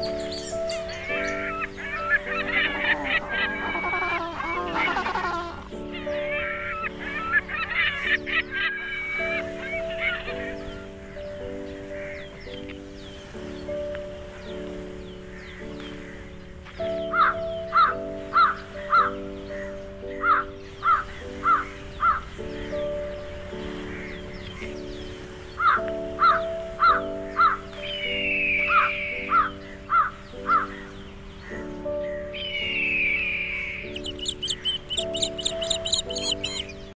Música